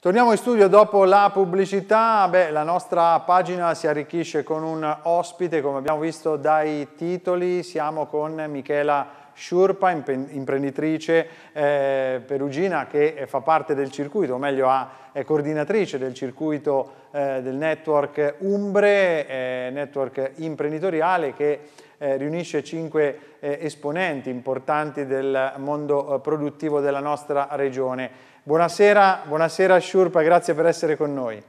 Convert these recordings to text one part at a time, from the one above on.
Torniamo in studio dopo la pubblicità, Beh, la nostra pagina si arricchisce con un ospite, come abbiamo visto dai titoli, siamo con Michela Sciurpa, imprenditrice eh, perugina che fa parte del circuito, o meglio è coordinatrice del circuito eh, del network Umbre, eh, network imprenditoriale che eh, riunisce cinque eh, esponenti importanti del mondo eh, produttivo della nostra regione. Buonasera, buonasera Sciurpa, grazie per essere con noi.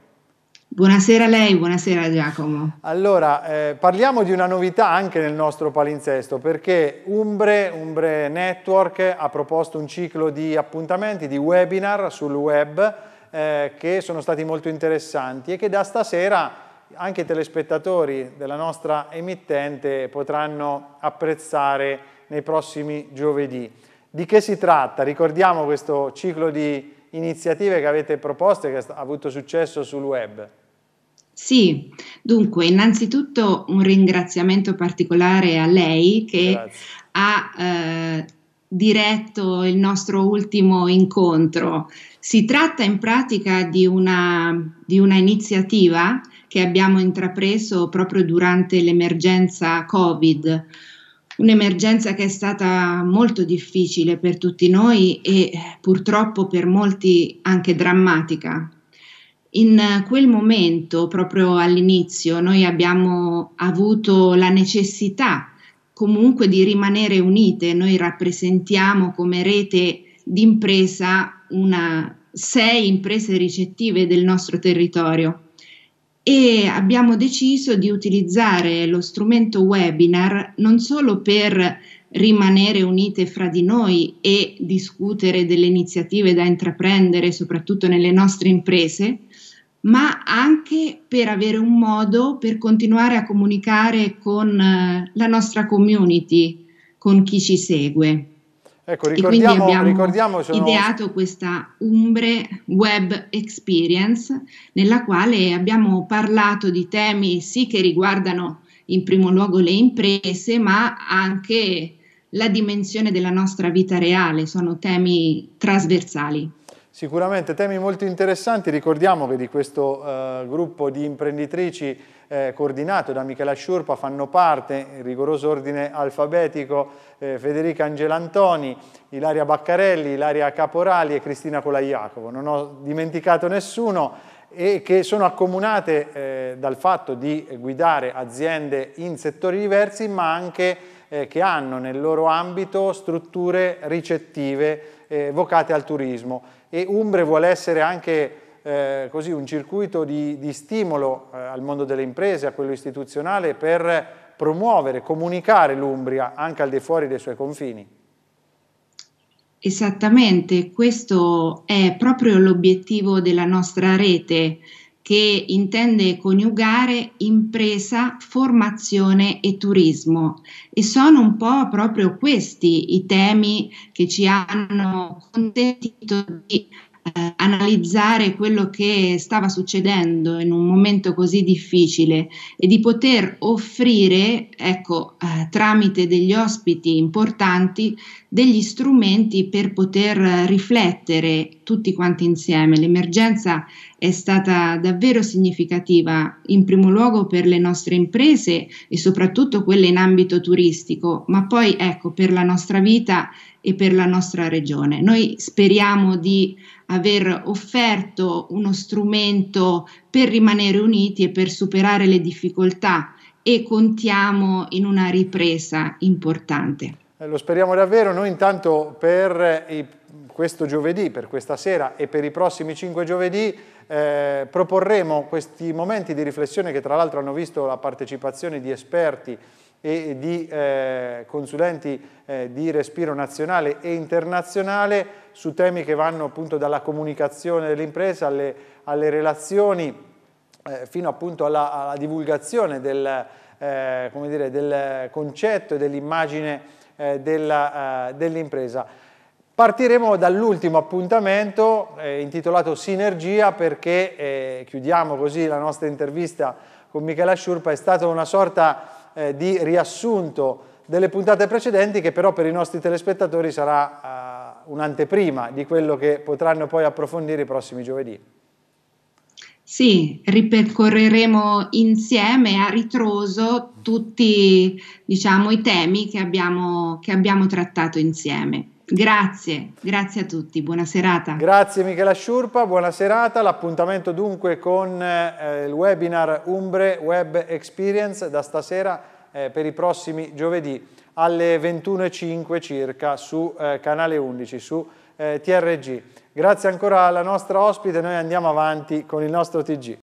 Buonasera a lei, buonasera Giacomo. Allora, eh, parliamo di una novità anche nel nostro palinsesto perché Umbre, Umbre Network ha proposto un ciclo di appuntamenti, di webinar sul web eh, che sono stati molto interessanti e che da stasera anche i telespettatori della nostra emittente potranno apprezzare nei prossimi giovedì. Di che si tratta? Ricordiamo questo ciclo di iniziative che avete proposto e che ha avuto successo sul web. Sì, dunque innanzitutto un ringraziamento particolare a lei che Grazie. ha eh, diretto il nostro ultimo incontro. Si tratta in pratica di una, di una iniziativa che abbiamo intrapreso proprio durante l'emergenza Covid, un'emergenza che è stata molto difficile per tutti noi e purtroppo per molti anche drammatica. In quel momento, proprio all'inizio, noi abbiamo avuto la necessità comunque di rimanere unite. Noi rappresentiamo come rete d'impresa una, sei imprese ricettive del nostro territorio e abbiamo deciso di utilizzare lo strumento webinar non solo per rimanere unite fra di noi e discutere delle iniziative da intraprendere, soprattutto nelle nostre imprese, ma anche per avere un modo per continuare a comunicare con eh, la nostra community, con chi ci segue. Ecco, ricordiamo, e abbiamo ricordiamo sono... ideato questa Umbre Web Experience nella quale abbiamo parlato di temi sì che riguardano in primo luogo le imprese, ma anche la dimensione della nostra vita reale, sono temi trasversali. Sicuramente temi molto interessanti, ricordiamo che di questo eh, gruppo di imprenditrici eh, coordinato da Michela Sciurpa fanno parte, in rigoroso ordine alfabetico, eh, Federica Angelantoni, Ilaria Baccarelli, Ilaria Caporali e Cristina Colaiacovo. Non ho dimenticato nessuno e che sono accomunate eh, dal fatto di guidare aziende in settori diversi ma anche eh, che hanno nel loro ambito strutture ricettive eh, vocate al turismo e Umbre vuole essere anche eh, così un circuito di, di stimolo eh, al mondo delle imprese, a quello istituzionale per promuovere, comunicare l'Umbria anche al di fuori dei suoi confini. Esattamente, questo è proprio l'obiettivo della nostra rete che intende coniugare impresa, formazione e turismo. E sono un po' proprio questi i temi che ci hanno consentito di eh, analizzare quello che stava succedendo in un momento così difficile e di poter offrire, ecco, eh, tramite degli ospiti importanti, degli strumenti per poter riflettere tutti quanti insieme. L'emergenza è stata davvero significativa, in primo luogo per le nostre imprese e soprattutto quelle in ambito turistico, ma poi ecco per la nostra vita e per la nostra regione. Noi speriamo di aver offerto uno strumento per rimanere uniti e per superare le difficoltà e contiamo in una ripresa importante. Eh, lo speriamo davvero, noi intanto per i, questo giovedì, per questa sera e per i prossimi cinque giovedì eh, proporremo questi momenti di riflessione che tra l'altro hanno visto la partecipazione di esperti e di eh, consulenti eh, di respiro nazionale e internazionale su temi che vanno appunto dalla comunicazione dell'impresa alle, alle, relazioni eh, fino appunto alla, alla divulgazione del, eh, dire, del, concetto e dell'immagine eh, dell'impresa. Partiremo dall'ultimo appuntamento intitolato Sinergia perché chiudiamo così la nostra intervista con Michela Sciurpa, è stata una sorta eh, di riassunto delle puntate precedenti che però per i nostri telespettatori sarà eh, un'anteprima di quello che potranno poi approfondire i prossimi giovedì. Sì, ripercorreremo insieme a ritroso tutti diciamo, i temi che abbiamo, che abbiamo trattato insieme. Grazie, grazie a tutti, buona serata. Grazie Michela Sciurpa, buona serata. L'appuntamento dunque con eh, il webinar Umbre Web Experience da stasera eh, per i prossimi giovedì alle 21.05 circa su eh, Canale 11, su eh, TRG. Grazie ancora alla nostra ospite, noi andiamo avanti con il nostro TG.